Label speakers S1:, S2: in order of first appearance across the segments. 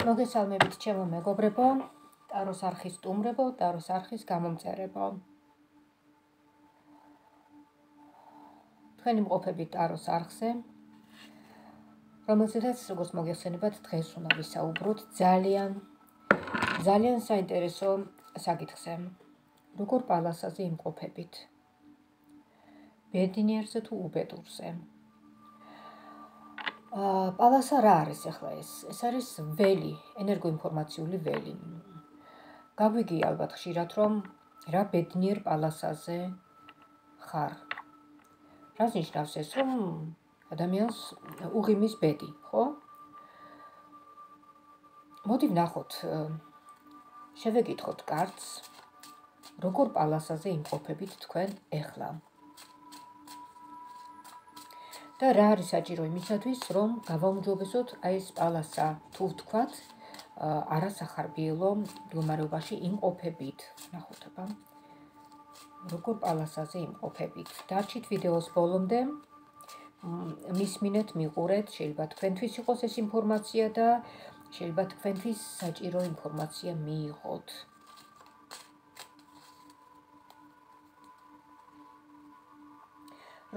S1: მოგესალმებით ჩემო მეგობრებო, ტაროს არხის სტუმრებო, ტაროს არხის გამომწერებო. თქვენი მყოფები ტაროს არხზე, რომელზედაც როგორც მოგეხსენებათ, დღეს უნდა ვისაუბროთ ძალიან ძალიან საინტერესო საკითხზე. როგორ პალასაზე იმყოფებით? ბედნიერზე თუ უბედურზე? პალასა რა არის ახლა ეს? ეს არის ველი, ენერგოინფორმაციული ველი. გაგვიგია ალბათ ხშირად რომ რა ბედნიერ პალასაზე ხარ. რა ნიშნავს ეს რომ ადამიანს უღიმის ბედი, ხო? მოდი ვნახოთ შევეკითხოთ კარტს როგორ პალასაზე იმყოფებით თქვენ ახლა? და რა არის საჭირო იმისათვის, რომ გავაუმჯობესოთ აი ეს პალასა, თუ ვთქვათ, არასახარბიელო მდგომარეობაში იმყოფებით. ნახოთ აბა. როგორ პალასაზე იმყოფებით? დარჩით ვიდეოს ბოლომდე. მისმინეთ, მიყურეთ, შეიძლება თქვენთვის იყოს ეს ინფორმაცია და შეიძლება თქვენთვის საჭირო ინფორმაცია მიიღოთ.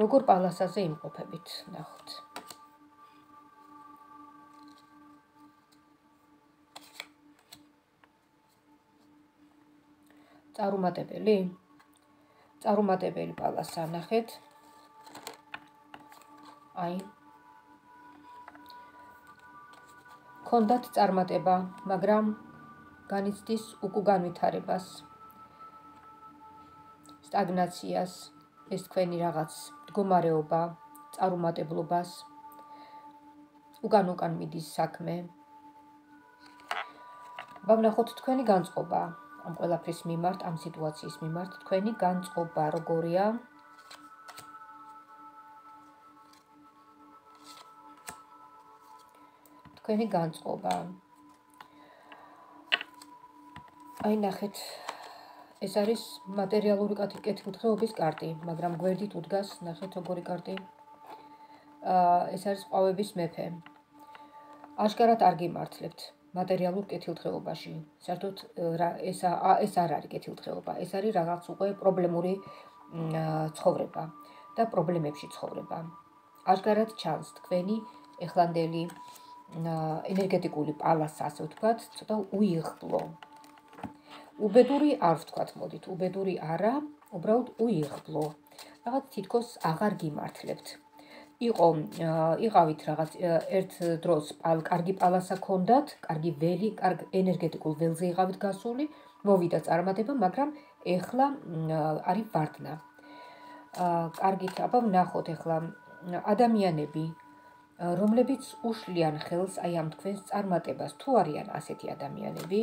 S1: როგორ პალასაზე იმყოფებით, ნახოთ. წარუმატებელი? წარუმატებელი პალასა ნახეთ. აი. კონდათ წარმატება, მაგრამ განიცდის უკუგანვითარებას. სტაგნაციას ეს თქვენი რაღაც მდგომარეობა, წარუმატებლობას უკან უკან მიდის საქმე. ვავნახოთ თქვენი განწყობა ამ ყველაფრის მიმართ, ამ სიტუაციის მიმართ, თქვენი განწყობა როგორია? თქვენი განწყობა. აი ნახეთ ეს არის მატერიალური კეთილდღეობის კარტი, მაგრამ გვერდით უდგას, ნახეთ როგორი კარტი. აა ეს არის ყვავების მეფე. აშკარად არ გიმართლებთ მატერიალურ კეთილდღეობაში. საერთოდ ეს ეს არ არის კეთილდღეობა, ეს არის რაღაც უკვე პრობლემური ცხოვრება და პრობლემებში ცხოვრება. აშკარად ჩანს თქვენი ეხლანდელი ენერგეტიკული პალასა, ასე ვთქვათ, ცოტა უიღბლო. უბედური არ ვთქვათ, მოდით, უბედური არა, უბრალოდ უიღბლო. რაღაც თითქოს აღარ გიმართლებთ. იყო იყავით რაღაც ერთ დროს კარგი პალასა ქონდათ, კარგი ველი, კარგ ენერგეტიკულ ველზე იყავით გასული, მოვიდა წარმატება, მაგრამ ეხლა არის ვარდნა. აა კარგით, აბა ვნახოთ ეხლა ადამიანები რომლებიც უშლიან ხელს აი ამ თქვენს წარმატებას, თუ არიან ასეთი ადამიანები?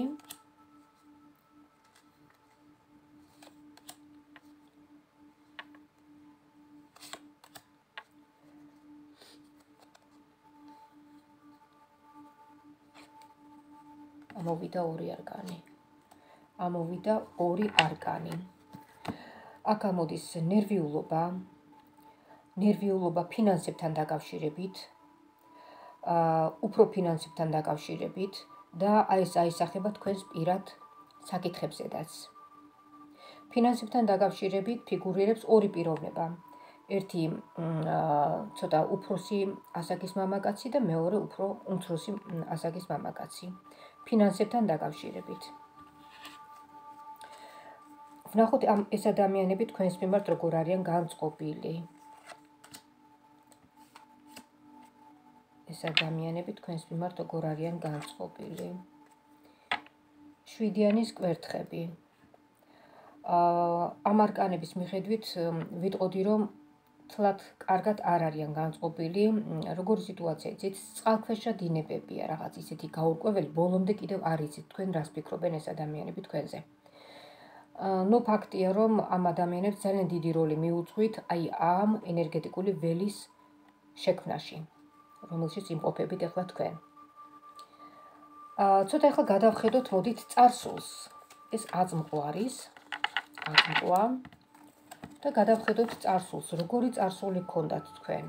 S1: ამოვიდა ორი არკანი. ამოვიდა ორი არკანი. აქ ამოდის ნერვიულობა, ნერვიულობა ფინანსებთან დაკავშირებით, აა უფრო ფინანსებთან დაკავშირებით და აი ეს აისახება თქვენს პირად საკითხებზედაც. ფინანსებთან დაკავშირებით ფიგურირებს ორი პიროვნება. ერთი ცოტა უფროსი ასაკის მამაკაცი და მეორე უფრო უმცროსი ასაკის მამაკაცი. ფინანსებთან დაკავშირებით. ვნახოთ ამ ეს ადამიანები თქვენს მიმართ როგორ არიან განწყობილი. ეს ადამიანები თქვენს მიმართ როგორ არიან განწყობილი. შვიდიანის კვერთხები. აა ამ არკანების მიხედვით ვიტყოდი რომ თლად კარგად არ არიან განწყობილი, როგორი სიტუაცია იცით, წყალქვეშა დინებებია, რაღაც ისეთი გაურკვეველი, ბოლომდე კიდევ არ იცით თქვენ რას ფიქრობენ ეს ადამიანები თქვენზე. ну ფაქტია რომ ამ ადამიანებს ძალიან დიდი როლი მიუძღვით აი ამ ენერგეტიკული ველის შექმნაში, რომელშიც იმყოფებით ახლა თქვენ. აა ცოტა ახლა გადავხედოთ, მოდით წარსულს. ეს აწმყო არის. აწმყოა. და გადავხედოთ წარსულს, როგორი წარსული გქონდათ თქვენ.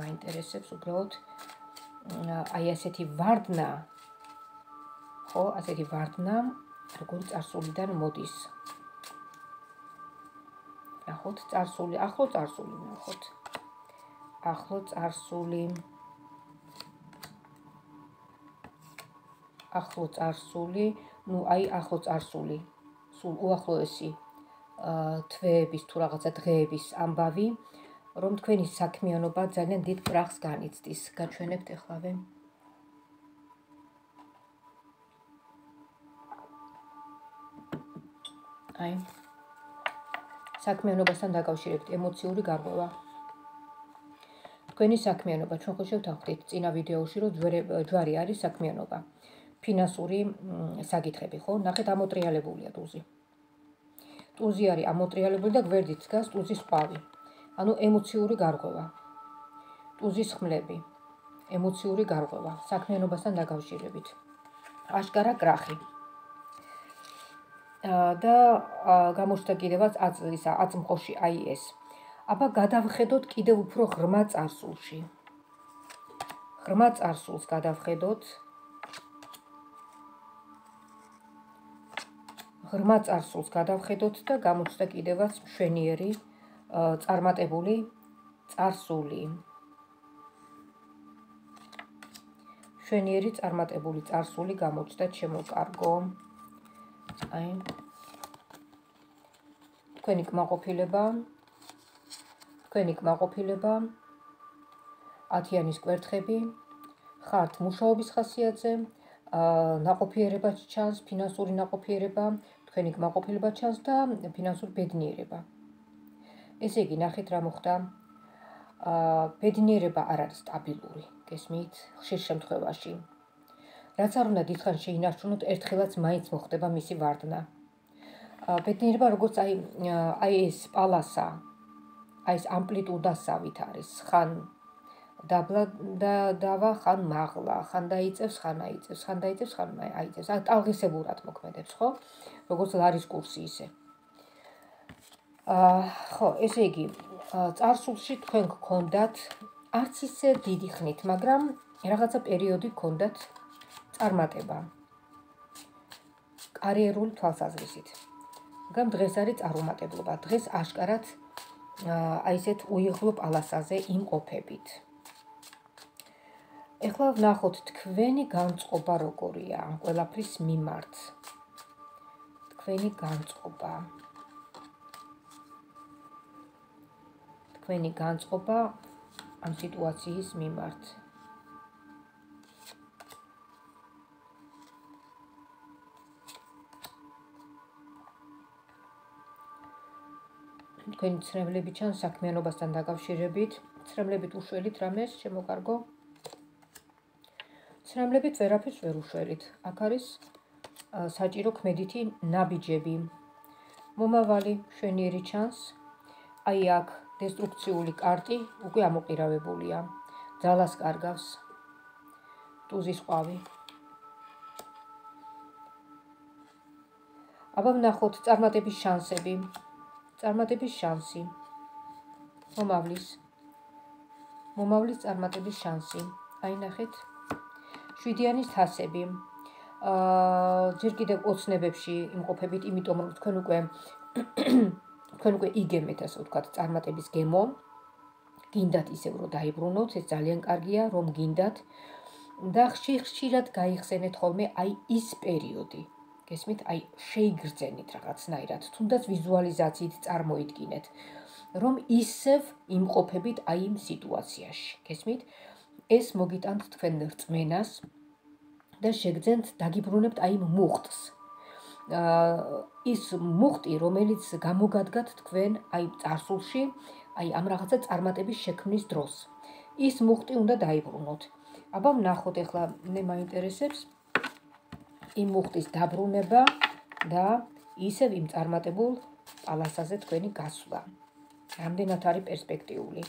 S1: მაინტერესებს უბრალოდ აი ასეთი ვარდნა ხო, ასეთი ვარდნა როგორი წარსულიდან მოდის. ნახოთ წარსული, ახლო წარსული ნახოთ. ახლო წარსული. ახლო წარსული, ну, აი ახლო წარსული. სულ უახლოესი თვეების თუ რაღაცა დღეების ამბავი, რომ თქვენი საქმიანობა ძალიან დიდ პრახს განიცდის. გაჩვენებთ ახლავე. აი საქმიანობასთან დაკავშირებით ემოციური გარღვევა. თქვენი საქმიანობა ჩვენ ხო შევთანხმდით წინა ვიდეოში, რომ ჯვარი არის საქმიანობა. ფინანსური საკითხები, ხო? ნახეთ ამოტრიალებულია ტუზი. ტუზი არის ამოტრიალებული და გვერდით დგას ტუზის ყვავი. ანუ ემოციური გარღვევა. ტუზის ხმლები. ემოციური გარღვევა საქმიანობასთან დაკავშირებით. აშკარა კრახი. და გამოჩნდა კიდევაც აწლისა აწმყოში აი ეს. აბა გადავხედოთ კიდევ უფრო ღრმა წარსულში. ღრმა წარსულს გადავხედოთ. ღრმა წარსულს გადავხედოთ და გამოჩნდა კიდევაც მშვენიერი წარმატებული წარსული. მშვენიერი წარმატებული წარსული გამოჩნდა ჩემო კარგო. აი. თქვენი კმაყოფილება. თქვენი კმაყოფილება. ათიანის კვერთხები. ხართ მუშაობის ხასიათზე. ნაყოფიერება ჩანს ფინანსური ნაყოფიერება თქვენი კმაყოფილება ჩანს და ფინანსური ბედნიერება. ესე იგი ნახეთ რა მოხდა. აა ბედნიერება არ არის სტაბილური გესმით? ხშირ შემთხვევაში. რაც არ უნდა დიდხან შეინარჩუნოთ ერთხელაც მაინც მოხდება მისი ვარდნა. ბედნიერება როგორც აი აი ეს პალასა აი ეს ამპლიტუდასავით არის ხან დაბლა და დავა ხან მაღლა ხან დაიწევს ხან აიწევს ხან დაიწევს ხან აიწევს. აი ტალღისებურად მოქმედებს ხო? როგორც ლარის კურსი ისე. აა ხო ესე იგი წარსულში თქვენ გქონდათ არც ისე დიდი ხნით მაგრამ რაღაცა პერიოდი გქონდათ წარმატება. კარიერული თვალსაზრისით. მაგრამ დღეს არის წარუმატებლობა. დღეს აშკარად აი ესეთ უიღბლო პალასაზე იმყოფებით. ეხლა ვნახოთ თქვენი განწყობა როგორია ყველაფრის მიმართ. თქვენი განწყობა. თქვენი განწყობა ამ სიტუაციის მიმართ. თქვენი ცრემლები ჩანს საქმიანობასთან დაკავშირებით. ცრემლებით უშველით რამეს შემოკარგო? ცრემლებით ვერაფერს ვერ უშველით. აქ არის საჭირო ქმედითი ნაბიჯები. მომავალი შვენიერი ჩანს. აი აქ დესტრუქციული კარტი უკვე ამოყირავებულია. ძალას კარგავს. ტუზის ყვავი. აბა ვნახოთ წარმატების შანსები. წარმატების შანსი. მომავლის. მომავლის წარმატების შანსი. აი ნახეთ. შვიდიანის თასები. აა ჯერ კიდევ ოცნებებში იმყოფებით, იმიტომ რომ თქვენ უკვე თქვენ უკვე იგემეთ ასე ვთქვათ, წარმატების გემო. გინდათ ისევ რომ დაიბრუნოთ, ეს ძალიან კარგია, რომ გინდათ. და ხშირ-ხშირად გაიხსენეთ ხოლმე აი ის პერიოდი, გესმით, აი შეიგრძენით რაღაცნაირად, თუნდაც ვიზუალიზაციით წარმოიდგინეთ, რომ ისევ იმყოფებით აი იმ სიტუაციაში. გესმით? ეს მოგიტანთ თქვენ რწმენას და შეგძენთ დაგიბრუნებთ აი მუხტს. აა ის მუხტი, რომელიც გამოგადგათ თქვენ აი წარსულში, აი ამ რაღაცა წარმატების შექმნის დროს. ის მუხტი უნდა დაიბრუნოთ. აბა ვნახოთ ახლა მე მაინტერესებს იმ მუხტის დაბრუნება და ისევ იმ წარმატებულ პალასაზე თქვენი გასვლა. რამდენად არის პერსპექტიული?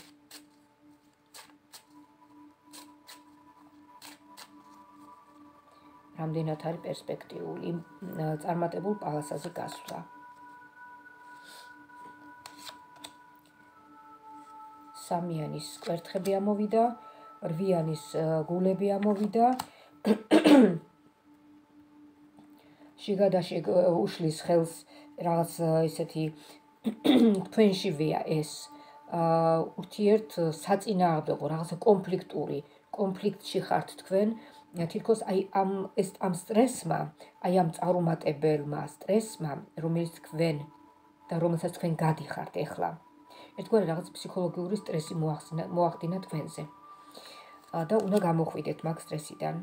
S1: რამდენად არის პერსპექტიული წარმატებულ პალასაზე გასვლა? სამიანის კვერთხები ამოვიდა, რვიანის გულები ამოვიდა. შიგადაში უშლის ხელს რაღაც ესეთი თქვენშივეა ეს აა ურთიერთ საწინააღმდეგო რაღაცა კონფლიქტური კონფლიქტში ხართ თქვენ თითქოს აი ამ ეს ამ სტრესმა აი ამ წარუმატებელმა სტრესმა რომელიც თქვენ და რომელსაც თქვენ გადიხართ ახლა ერთგვარი რაღაც ფსიქოლოგიური სტრესი მოახდინა მოახდინა თქვენზე და უნდა გამოხვიდეთ მაგ სტრესიდან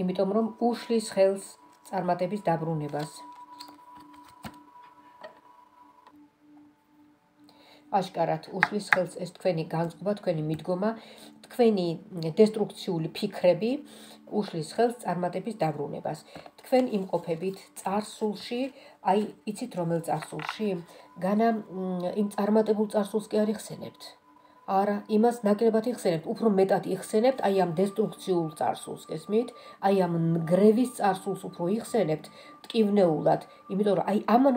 S1: იმიტომ რომ უშლის ხელს წარმატების დაბრუნებას. აშკარად უშლის ხელს ეს თქვენი განწყობა, თქვენი მიდგომა, თქვენი დესტრუქციული ფიქრები უშლის ხელს წარმატების დაბრუნებას. თქვენ იმყოფებით царსულში, აი, იცით რომელ царსულში? განა იმ წარმატებულ царსულს კი არ იხსენებთ. არა, იმას ნაკლებად იხსენებთ, უფრო მეტად იხსენებთ აი ამ დესტრუქციულ царსულს, გესმით? აი ამ გრევის царსულს უფრო იხსენებთ ტკივნეულად, იმიტომ რომ აი ამან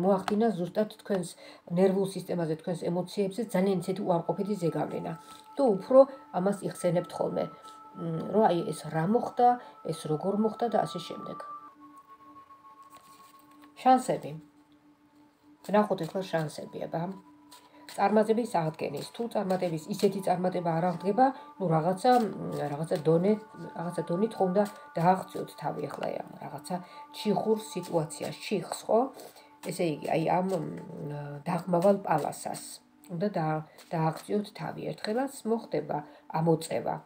S1: მოახდინა ზუსტად თქვენს ნერვულ სისტემაზე, თქვენს ემოციებზე ძალიან ისეთი უარყოფითი ზეგავლენა. თუ უფრო ამას იხსენებთ ხოლმე, რომ აი ეს რა მოხდა, ეს როგორ მოხდა და ასე შემდეგ. შანსები. ნახოთ ახლა შანსები, აბა. წარმატების აღდგენის. თუ წარმატების ისეთი წარმატება არ აღდგება, ну რაღაცა რაღაცა დონე, რაღაცა დონით ხომ და დააღწიოთ თავი ახლა ამ რაღაცა ჩიხურ სიტუაციას, ჩიხს, ხო? ესე იგი, აი ამ დაღმავალ პალასას. უნდა დააღწიოთ თავი. ერთხელაც მოხდება ამოწევა.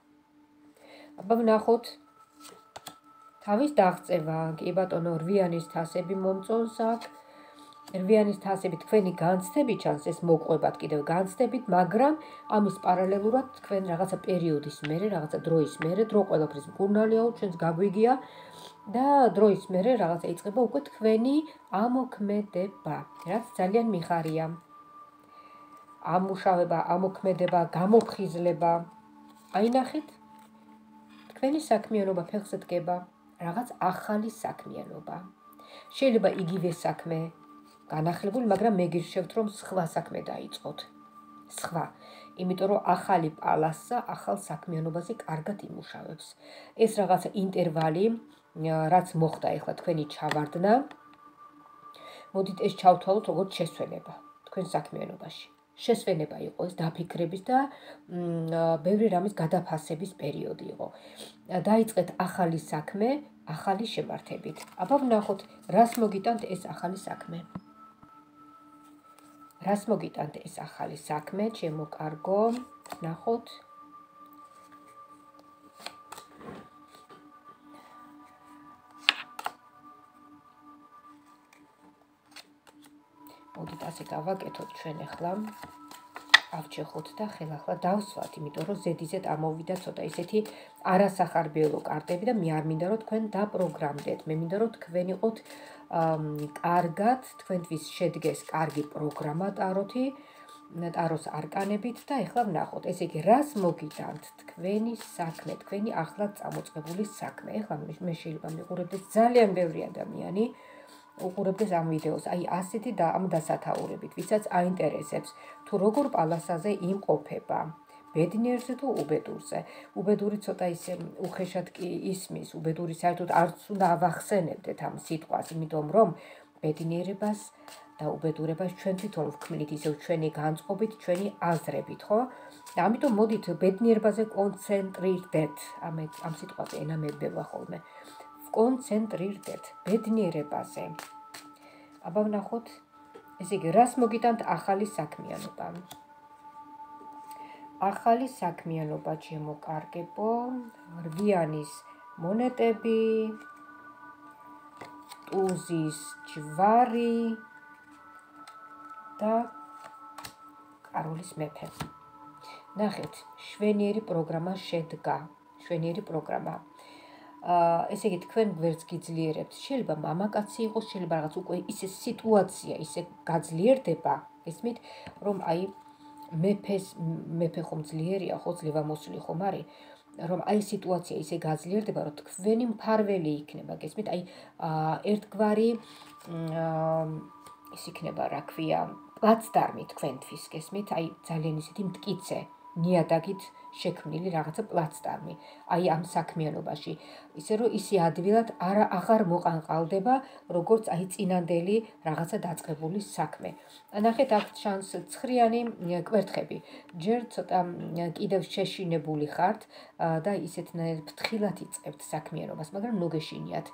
S1: აბა ვნახოთ თავის დაღწევა, კი ბატონო, რვიანის თასები მომწონს აქვს. რვიანის თასები თქვენი განცდები ჩანს ეს მოყვებად კიდევ განცდებით, მაგრამ ამის პარალელურად თქვენ რაღაცა პერიოდის მერე, რაღაცა დროის მერე, დრო ყველაფრის მკურნალიაო, ჩვენს გაგვიგია და დროის მერე რაღაცა იწყება უკვე თქვენი ამოქმედება, რაც ძალიან მიხარია. ამუშავება, ამოქმედება, გამოფხიზლება. აი ნახეთ. თქვენი საქმიანობა ფეხზე დგება, რაღაც ახალი საქმიანობა. შეიძლება იგივე საქმე განახლებული, მაგრამ მე გირჩევთ, რომ სხვა საქმე დაიწყოთ. სხვა. იმიტომ რომ ახალი პალასა ახალ საქმიანობაზე კარგად იმუშავებს. ეს რაღაცა ინტერვალი, რაც მოხდა ახლა თქვენი ჩავარდნა. მოდით ეს ჩავთვალოთ როგორც შესვენება თქვენ საქმიანობაში. შესვენება იყო ეს დაფიქრების და ბევრი რამის გადაფასების პერიოდი იყო. დაიწყეთ ახალი საქმე, ახალი შემართებით. აბა ვნახოთ, რას მოგიტანთ ეს ახალი საქმე. რას მოგიტანთ ეს ახალი საქმე, ჩემო კარგო? ნახოთ. ასე გავაკეთოთ ჩვენ ახლა. ავჭეხოთ და ხელახლა დავსვათ, იმიტომ რომ ზედიზედ ამოვიდა ცოტა ისეთი არასახარბიელო კარტები და მე არ მინდა რომ თქვენ დაპროგრამდეთ. მე მინდა რომ თქვენ იყოთ კარგად, თქვენთვის შედგეს კარგი პროგრამა ტაროთი, ტაროს არკანებით და ეხლა ვნახოთ, ესე იგი, რას მოგიტანთ თქვენი საქმე, თქვენი ახლად წამოწყებული საქმე. ეხლა მე შეიძლება მიყურებდეს ძალიან ბევრი ადამიანი, უყურებდეს ამ ვიდეოს, აი ასეთი და ამ დასათაურებით, ვისაც აინტერესებს, თუ როგორ პალასაზე იმყოფება. ბედნიერზე თუ უბედურზე. უბედური ცოტა ისე უხეშად კი ისმის, უბედური საერთოდ არც უნდა ავახსენებდეთ ამ სიტყვას, იმიტომ რომ ბედნიერებას და უბედურებას ჩვენ თვითონ ვქმნით ისევ ჩვენი განწყობით, ჩვენი აზრებით, ხო? და ამიტომ მოდით ბედნიერებაზე კონცენტრირდეთ. ამ ამ სიტყვაზე ენამებება ხოლმე. კონცენტრირდეთ ბედნიერებაზე. აბა ვნახოთ, ესე იგი, რას მოგიტანთ ახალი საქმიანობა? ახალი საქმიანობა შემოკარგებო, რვიანის მონეტები, ტუზის ჯვარი და კაროლის მეფე. ნახეთ, შვენიერი პროგრამა შედგა. შვენიერი პროგრამა. ესე იგი თქვენ გვერდს გიძლიერებთ. შეიძლება მამაკაცი იყოს, შეიძლება რაღაც უკვე ისე სიტუაცია ისე გაძლიერდება, ესმით, რომ აი მეფეს მეფე ხომ ძლიერია, ხო ძლევამოსილი ხომ არის, რომ აი სიტუაცია ისე გაძლიერდება, რომ თქვენი მფარველი იქნება, გესმით? აი ერთგვარი ის იქნება, რა ქვია, პლაცდარმი თქვენთვის, გესმით? აი ძალიან ისეთი მткиცე ნიადაგით შექმნილი რაღაცა პლაცდარმი. აი ამ საქმიანობაში, ისე რომ ისი ადვილად არ აღარ მოყანყალდება, როგორც აი წინანდელი რაღაცა დაწყებული საქმე. ნახეთ აქ ჩანს ცხრიანი კვერთხები. ჯერ ცოტა კიდევ შეშინებული ხართ და ისეთნაირ ფრთხილად იწყებთ საქმიანობას, მაგრამ ნუ გეშინიათ.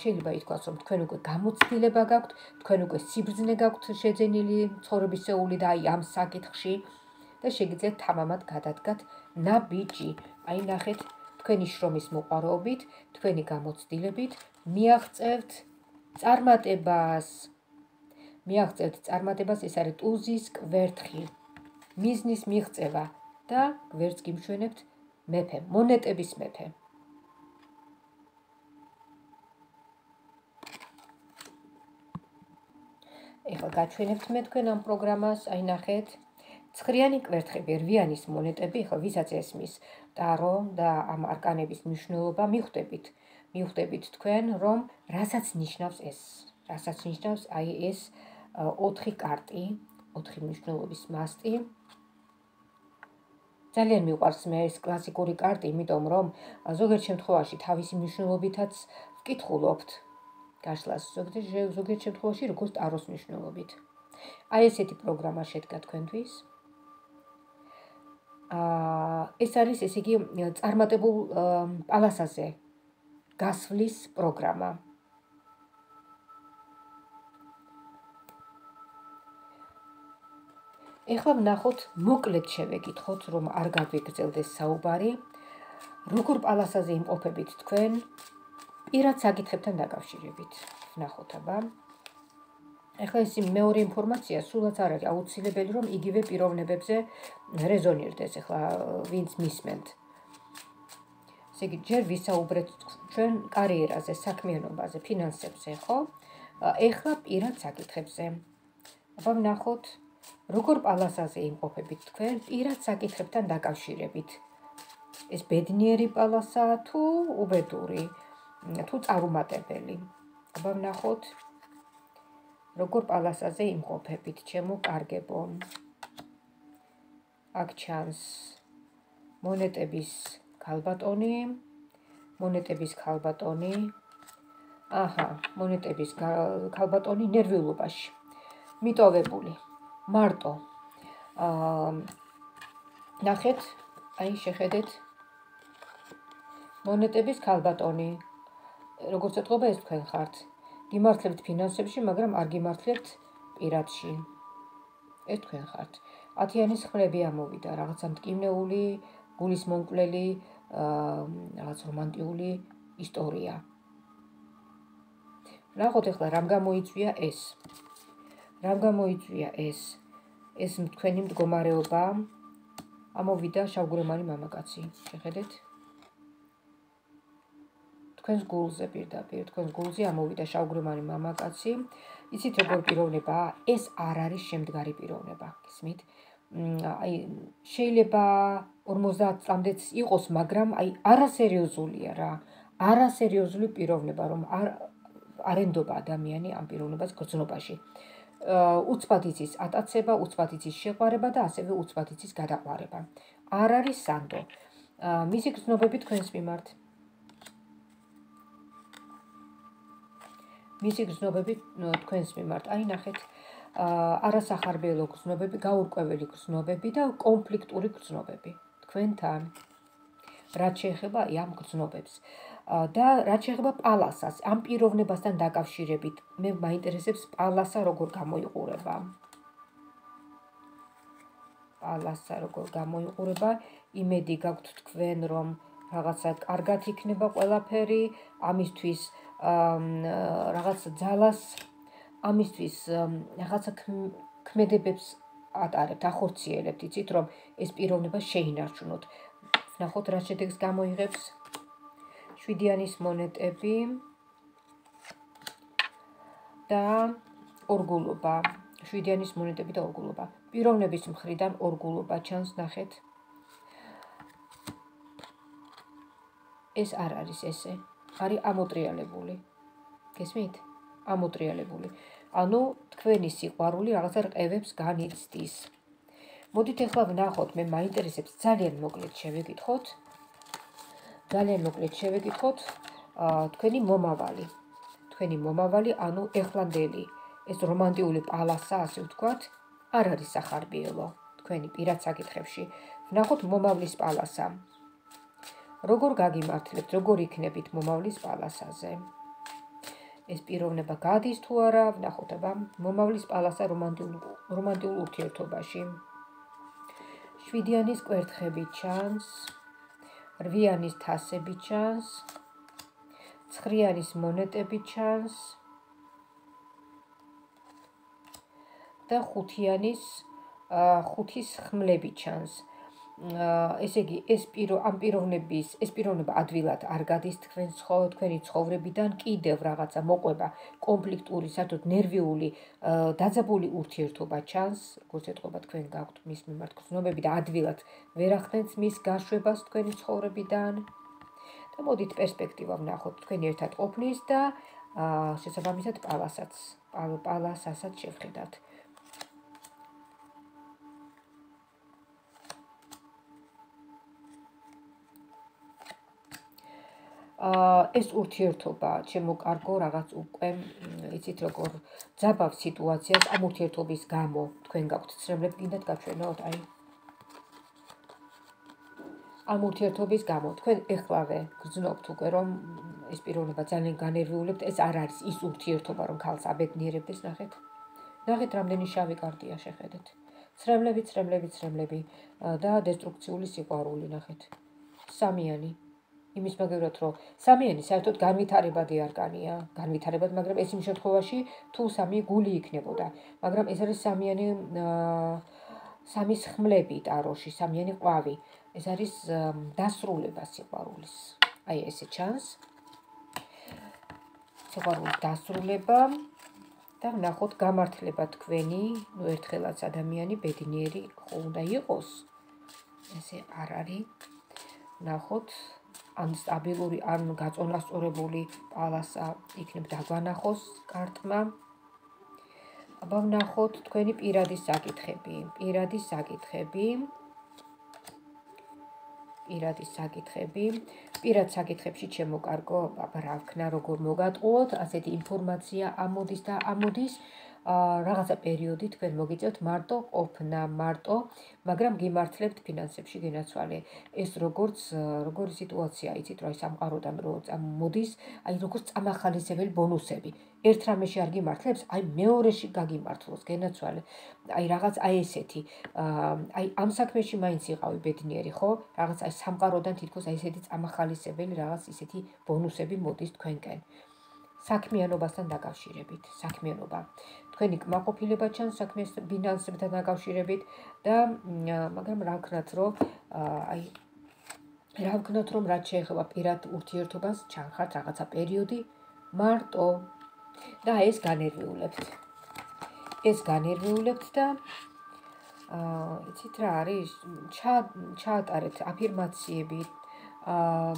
S1: შეიძლება ითქვას, რომ თქვენ უკვე გამოცდილება გაქვთ, თქვენ უკვე სიბრძნე გაქვთ შეძენილი ცხოვრებისეული და აი ამ საკითხში და შეგიძლიათ თამამად გადადგათ ნაბიჯი. აი ნახეთ, თქვენი შრომის მოყარობით, თქვენი გამოცდილებით მიაღწევთ წარმატებას. მიაღწევთ წარმატებას, ეს არის ტუზის კვერთხი. მიზნის მიღწევა და გვერდს გიმშვენებთ მეფე, მონეტების მეფე. ეხლა გაჩვენებთ მე თქვენ ამ პროგრამას, აი ნახეთ. ცხრიანი კვერთხები, რვიანის მონეტები, ხო, ვისაც ესმის ტარო და ამ არკანების მნიშვნელობა მიხვდებით. მიხვდებით თქვენ, რომ რასაც ნიშნავს ეს, რასაც ნიშნავს აი ეს 4 კარტი, 4 მნიშვნელობის მასტი. ძალიან მიყვარს მე ეს კლასიკური კარტი, იმიტომ რომ ზოგიერთ შემთხვევაში თავისი მნიშვნელობითაც ვკითხულობთ გაშლას ზოგიერთ შემთხვევაში როგორც ტაროს მნიშვნელობით. აი ესეთი პროგრამა შედგა თქვენთვის. ეს არის ესე იგი წარმატებულ პალასაზე გასვლის პროგრამა. ეხლა ვნახოთ, მოკლედ შევეკითხოთ, რომ არ გაგვიგრძელდეს საუბარი. როგორ პალასაზე იმყოფებით თქვენ პირად საკითხებთან დაკავშირებით? ვნახოთ აბა. ეხლა ეს მეორე ინფორმაცია სულაც არ არის აუცილებელი რომ იგივე პიროვნებებზე რეზონირდეს ეხლა ვინც მისმენთ. ესე იგი ჯერ ვისაუბრეთ ჩვენ კარიერაზე საქმიანობაზე ფინანსებზე ხო? ეხლა პირად საკითხებზე. აბა ვნახოთ როგორ პალასაზე იმყოფებით თქვენ პირად საკითხებთან დაკავშირებით. ეს ბედნიერი პალასა თუ უბედური თუ წარუმატებელი? აბა ვნახოთ როგორ პალასაზე იმყოფებით, ჩემო კარგებო. აქ ჩანს მონეტების ქალბატონი, მონეტების ქალბატონი. აჰა, მონეტების ქალბატონი ნერვიულობაში. მიტოვებული. მარტო. აა ნახეთ, აი შეხედეთ. მონეტების ქალბატონი. როგორც ეთქობა ეს თქვენ ხართ? გიმართლებთ ფინანსებში, მაგრამ არ გიმართლებთ პირადში. ეს თქვენ ხართ. ათიანის ხმლები ამოვიდა, რაღაცა მტკივნეული, გულის მომკვლელი, რაღაც რომანტიული ისტორია. ნახოთ ახლა რამ გამოიწვია ეს. რამ გამოიწვია ეს? ეს თქვენი მდგომარეობა ამოვიდა შავგურემანი მამაკაცი. შეხედეთ? თქვენს გულზე პირდაპირ თქვენს გულზე ამოვიდა შავგრემანი მამაკაცი. იცით როგორ პიროვნება? ეს არ არის შემდგარი პიროვნება გისმით? აი შეიძლება 50 წამდეც იყოს მაგრამ აი არასერიოზულია რა. არასერიოზული პიროვნება რომ არ არენდობა ადამიანი ამ პიროვნებას გრძნობაში. უცბად იცის ატაცება უცბად იცის შეყვარება და ასევე უცბად იცის გადაყვარება. არ არის სანდო. მისი გრძნობები თქვენს მიმართ მისი გზნობები თქვენს მიმართ. აი ნახეთ, არასახარბიელო გზნობები, გაურკვეველი გზნობები და კონფლიქტური გზნობები თქვენთან. რაც შეეხება ამ გზნობებს და რაც შეეხება პალასას, ამ პიროვნებასთან დაკავშირებით, მე მაინტერესებს პალასა როგორ გამოიყურება. პალასა როგორ გამოიყურება, იმედი გაქვთ თქვენ რომ რაღაცა კარგად იქნება ყველაფერი, ამისთვის რაღაც ძალას ამისთვის რაღაცა ქმედებებს ატარებთ, ახორციელებთ, იცით რომ ეს პიროვნება შეინარჩუნოთ. ნახოთ რა შედეგს გამოიღებს. შვიდიანის მონეტები და ორგულობა. შვიდიანის მონეტები და ორგულობა. პიროვნების მხრიდან ორგულობა ჩანს, ნახეთ. ეს არ არის ესე. არის ამოტრიალებული. გესმით? ამოტრიალებული. ანუ თქვენი სიყვარული რაღაცა რყევებს განიცდის. მოდით ახლა ვნახოთ, მე მაინტერესებს ძალიან მოკლედ შევეკითხოთ. ძალიან მოკლედ შევეკითხოთ თქვენი მომავალი. თქვენი მომავალი, ანუ ეხლანდელი, ეს რომანტიული პალასა, ასე ვთქვათ, არ არის სახარბიელო თქვენი პირად საკითხებში. ვნახოთ მომავლის პალასა. როგორ გაგიმართლებთ, როგორ იქნებით მომავლის პალასაზე? ეს პიროვნება გადის თუ არა, ვნახოთ აბა მომავლის პალასა რომანტიულ რომანტიულ ურთიერთობაში. შვიდიანის კვერთხები ჩანს, რვიანის თასები ჩანს, ცხრიანის მონეტები ჩანს და ხუთიანის ხუთის ხმლები ჩანს. ესე იგი ეს პირო ამ პიროვნების ეს პიროვნება ადვილად არ გადის თქვენს ხო თქვენი ცხოვრებიდან კიდევ რაღაცა მოყვება. კონფლიქტური საერთოდ ნერვიული დაძაბული ურთიერთობა ჩანს როგორც ეთყობა თქვენ გაქვთ მის მიმართ გზნობები და ადვილად ვერ ახდენს მის გაშვებას თქვენი ცხოვრებიდან. და მოდით პერსპექტივა ვნახოთ თქვენი ერთად ყოფნის და შესაბამისად პალასაც პალასასაც შევხედათ ეს ურთიერთობა ჩემო კარგო რაღაც უკვე იცით როგორ ძაბავ სიტუაციას ამ ურთიერთობის გამო თქვენ გაქვთ ცრემლები გინდათ გაჩვენოთ აი. ამ ურთიერთობის გამო თქვენ ეხლავე გძნობთ უკვე რომ ეს პიროვნება ძალიან განერვიულებთ ეს არ არის ის ურთიერთობა რომ ქალს აბედნიერებდეს ნახეთ. ნახეთ რამდენი შავი კარტია შეხედეთ. ცრემლები ცრემლები ცრემლები და დესტრუქციული სიყვარული ნახეთ. სამიანი იმის მაგერად რომ სამიანი საერთოდ განვითარებადი არგანია, განვითარებად, მაგრამ ეს იმ შემთხვევაში თუ სამი გული იქნებოდა, მაგრამ ეს არის სამიანი სამის ხმლები ტაროში, სამიანი ყვავი. ეს არის დასრულება სიყვარულის. აი ესე ჩანს. სიყვარულის დასრულება და ნახოთ გამართლება თქვენი, ნუ ერთხელაც ადამიანი ბედნიერი ხო უნდა იყოს. ესე არ არის. ნახოთ ან სტაბილური ან გაწონასწორებული პალასა იქნებ დაგვანახოს კარტმა. აბა ვნახოთ თქვენი პირადი საკითხები, პირადი საკითხები. პირადი საკითხები. პირად საკითხებში ჩემო კარგო, აბა რა ვქნა, როგორ მოგატყუოთ, ასეთი ინფორმაცია ამოდის და ამოდის. რაღაცა პერიოდი თქვენ მოგიწევთ მარტო ყოფნა, მარტო, მაგრამ გიმართლებთ ფინანსებში გენაცვალე. ეს როგორც როგორი სიტუაცია, იცით, რა ის ამყაროდან რო მოდის, აი როგორც წამახალისებელი ბონუსები. ერთ რამეში არ გიმართლებს, აი მეორეში გაგიმართლოს გენაცვალე. აი რაღაც აი ესეთი, აი ამ საქმეში მაინც იყავი ბედნიერი, ხო? რაღაც აი სამყაროდან თითქოს აი ესეთი წამახალისებელი რაღაც ისეთი ბონუსები მოდის თქვენკენ. საქმიანობასთან დაკავშირებით, საქმიანობა. თქვენი კმაყოფილება ჩანს საქმის ფინანსებთან დაკავშირებით და მაგრამ რა ვქნათ რომ აი რა ვქნათ რომ რაც შეეხება პირად ურთიერთობას ჩანხართ რაღაცა პერიოდი მარტო. და ეს განერვიულებთ. ეს განერვიულებთ და აა იცით რა არის ჩაატარეთ აფირმაციები აა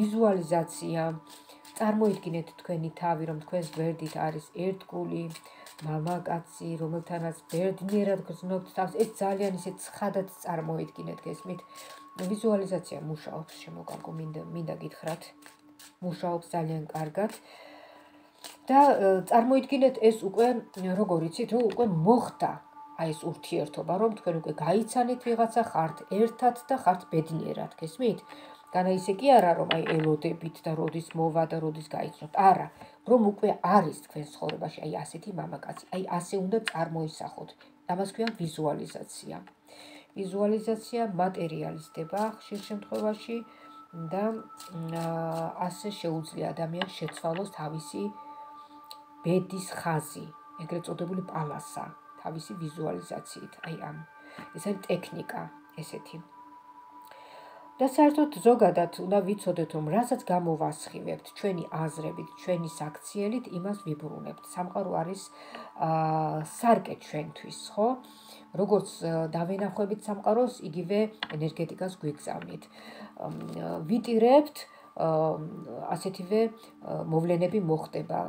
S1: ვიზუალიზაცია წარმოიდგინეთ თქვენი თავი, რომ თქვენს გვერდით არის ერთგული მამაკაცი, რომელთანაც ბედნიერად გრძნობთ თავს. ეს ძალიან ისე ცხადად წარმოიდგინეთ, გესმით? ვიზუალიზაცია მუშაობს, შემოგაგო მინდა მინდა გითხრათ. მუშაობს ძალიან კარგად. და წარმოიდგინეთ ეს უკვე როგორ იცით, რომ უკვე მოხდა აი ეს ურთიერთობა, რომ თქვენ უკვე გაიცანეთ ვიღაცა ხართ ერთად და ხართ ბედნიერად, გესმით? განა ისე კი არა რომ აი ელოდებით და როდის მოვა და როდის გაიცნობთ არა რომ უკვე არის თქვენ ცხოვრებაში. აი ასეთი მამაკაცი. აი ასე უნდა წარმოისახოთ. ამას ქვია ვიზუალიზაცია. ვიზუალიზაცია მატერიალიზდება ხშირ შემთხვევაში და ასე შეუძლია ადამიანს შეცვალოს თავისი ბედის ხაზი ეგრეთ წოდებული პალასა თავისი ვიზუალიზაციით. აი ამ ეს არის ტექნიკა ესეთი და საერთოდ ზოგადად უნდა ვიცოდეთ, რომ რასაც გამოვასხივებთ ჩვენი აზრებით, ჩვენი საქციელით, იმას ვიბრუნებთ. სამყარო არის აა სარკე ჩვენთვის, ხო? როგორც დავენახვებით სამყაროს, იგივე ენერგეტიკას გვიგზავნით. ვიტირებთ, ასეთივე მოვლენები მოხდება.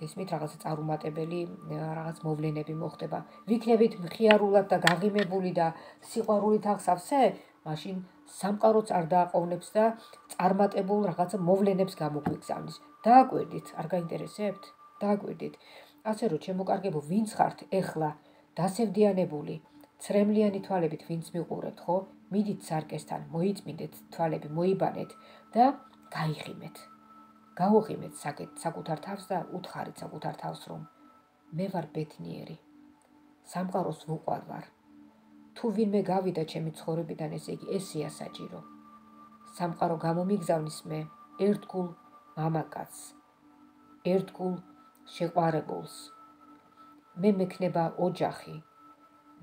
S1: გესმით რაღაცა წარუმატებელი რაღაც მოვლენები მოხდება. ვიქნებით მხიარულად და გაღიმებული და სიყვარულით აღსავსე, მაშინ სამყაროც არ დააყოვნებს და წარმატებულ რაღაცა მოვლენებს გამოგვიგზავნის. დააკვირდით, არ გაინტერესებთ? დააკვირდით. ასე რომ ჩემო კარგებო, ვინც ხართ ეხლა დასევდიანებული, ცრემლიანი თვალებით ვინც მიყურებთ, ხო? მიდით სარკესთან, მოიწმინდეთ თვალები, მოიბანეთ და გაიხიმეთ. გაუღიმეთ საკუთარ თავს და უთხარით საკუთარ თავს, რომ მე ვარ ბედნიერი. სამყაროს ვუყვარ ვარ. თუ ვინმე გავიდა ჩემი ცხოვრებიდან, ესე იგი ესია საჭირო. სამყარო გამომიგზავნის მე ერთგულ მამაკაცს, ერთგულ შეყვარებულს. მე მექნება ოჯახი,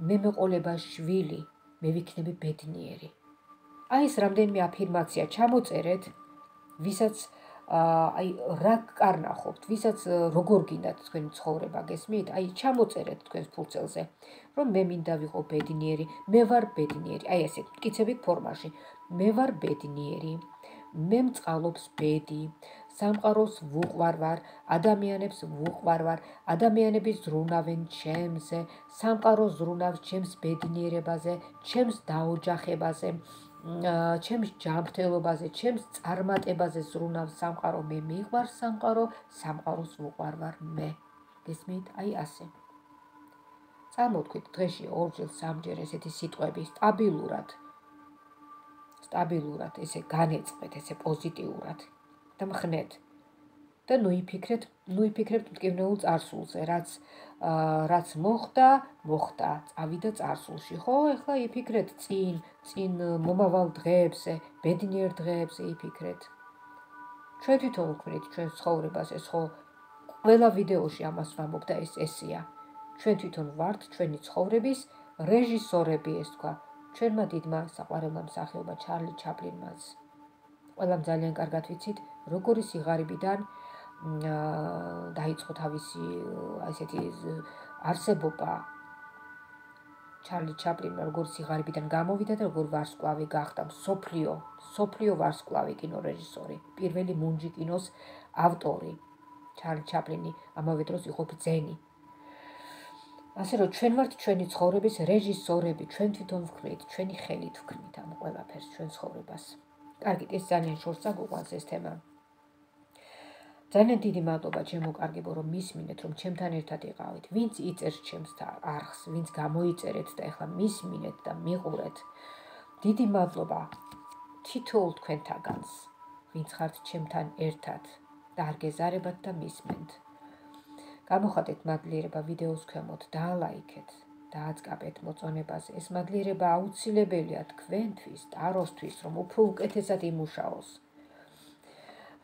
S1: მე მეყოლება შვილი, მე ვიქნები ბედნიერი. აი ეს რამდენიმე აფირმაცია ჩამოწერეთ, ვისაც აი რა კარნახობთ, ვისაც როგორ გინდათ თქვენი ცხოვრება, გესმით? აი ჩამოწერეთ თქვენს ფურცელზე, რომ მე მინდა ვიყო ბედნიერი, მე ვარ ბედნიერი. აი ესე მტკიცებით ფორმაში. მე ვარ ბედნიერი. მე მწყალობს ბედი. სამყაროს ვუყვარვარ, ადამიანებს ვუყვარვარ, ადამიანები ზრუნავენ ჩემზე, სამყარო ზრუნავს ჩემს ბედნიერებაზე, ჩემს დაოჯახებაზე, ჩემს ჯანმრთელობაზე, ჩემს წარმატებაზე ზრუნავს სამყარო, მე მიყვარ სამყარო, სამყაროს ვუყვარვარ მე. გესმით? აი ასე. წარმოთქვით დღეში ორჯერ, სამჯერ ესეთი სიტყვები სტაბილურად. სტაბილურად ესე განეწყვეთ, ესე პოზიტიურად. და მხნეთ და ნუ იფიქრეთ, ნუ იფიქრებთ მტკივნეულ წარსულზე, რაც რაც მოხდა, მოხდა, წავიდა წარსულში. ხო, ეხლა იფიქრეთ წინ, წინ მომავალ დღეებზე, ბედნიერ დღეებზე იფიქრეთ. ჩვენ თვითონ ვქნით ჩვენ ცხოვრებას, ეს ხო ყველა ვიდეოში ამას ვამბობ და ეს ესია. ჩვენ თვითონ ვართ ჩვენი ცხოვრების რეჟისორები, ეს თქვა. ჩვენმა დიდმა საყვარელმა მსახიობმა ჩარლი ჩაპლინმაც. ყველამ ძალიან კარგად ვიცით, როგორი სიღარიბიდან დაიწყო თავისი ასეთი არსებობა. ჩარლი ჩაპლინმა როგორ სიღარიბიდან გამოვიდა და როგორ ვარსკვლავი გახდა. სოფლიო სოფლიო ვარსკვლავი კინორეჟისორი. პირველი მუნჯი კინოს ავტორი. ჩარლი ჩაპლინი ამავე დროს იყო ბძენი ასე რომ ჩვენ ვართ ჩვენი ცხოვრების რეჟისორები ჩვენ თვითონ ვქნით ჩვენი ხელით ვქნით ამ ყველაფერს ჩვენ ცხოვრებას. კარგი ეს ძალიან შორსა გუყვანს ეს თემა ძალიან დიდი მადლობა ჩემო კარგებო რომ მისმინეთ რომ ჩემთან ერთად იყავით. ვინც იწერს ჩემს არხს ვინც გამოიწერეთ და ეხლა მისმინეთ და მიყურეთ. დიდი მადლობა თითოეულ თქვენთაგანს ვინც ხართ ჩემთან ერთად და არ გეზარებათ და მისმენთ. გამოხატეთ მადლიერება ვიდეოს ქვემოთ და ლაიქეთ და აწკაპეთ მოწონებას ეს მადლიერება აუცილებელია თქვენთვის ტაროსთვის რომ უფრო უკეთესად იმუშაოს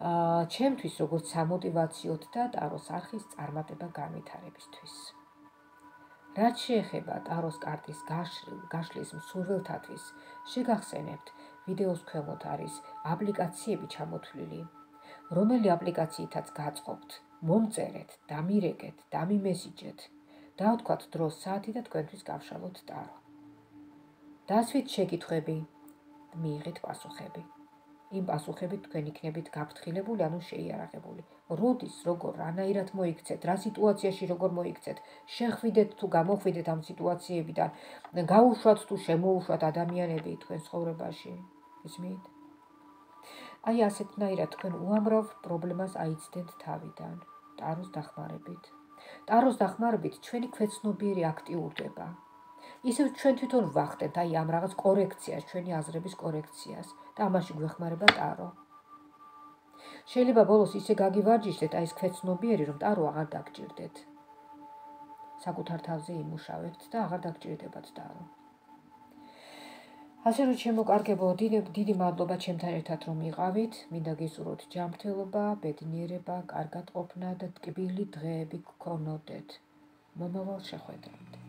S1: ჩემთვის როგორც სამოტივაციოდ და ტაროს არხის წარმატება განვითარებისთვის. რაც შეეხება ტაროს კარტის გაშლილ, გაშლის მსურველთათვის, შეგახსენებთ, ვიდეოს ქვემოთ არის აპლიკაციები ჩამოთვლილი, რომელი აპლიკაციითაც გაწყობთ, მომწერეთ, დამირეკეთ, დამიმესიჯეთ და ვთქვათ დროს საათი და თქვენთვის გავშალოთ ტარო. დასვით შეკითხვები, მიიღეთ პასუხები. იმ პასუხებით თქვენ იქნებით გაფრთხილებული, ანუ შეიარაღებული. როდის, როგორ, რანაირად მოიქცეთ, რა სიტუაციაში როგორ მოიქცეთ, შეხვიდეთ თუ გამოხვიდეთ ამ სიტუაციებიდან, გაუშვათ თუ შემოუშვათ ადამიანები თქვენ ცხოვრებაში. ისმით? აი ასეთნაირად თქვენ უამრავ პრობლემას აიცდეთ თავიდან, ტაროს დახმარებით. ტაროს დახმარებით ჩვენი ქვეცნობიერი აქტიურდება. ისევ ჩვენ თვითონ ვახდეთ აი ამ რაღაც კორექციას, ჩვენი აზრების კორექციას და ამაში გვეხმარება ტარო. შეიძლება ბოლოს ისე გაგივარჯიშდეთ აი ეს ქვეცნობიერი, რომ ტარო აღარ დაგჭირდეთ. საკუთარ თავზე იმუშავებთ და აღარ დაგჭირდებათ ტარო. ასე რომ ჩემო კარგებო, დიდი დიდი მადლობა ჩემთან ერთად რომ იყავით. მინდა გისურვოთ ჯანმრთელობა, ბედნიერება, კარგად ყოფნა და ტკბილი დღეები გქონოდეთ. მომავალ შეხვედრამდე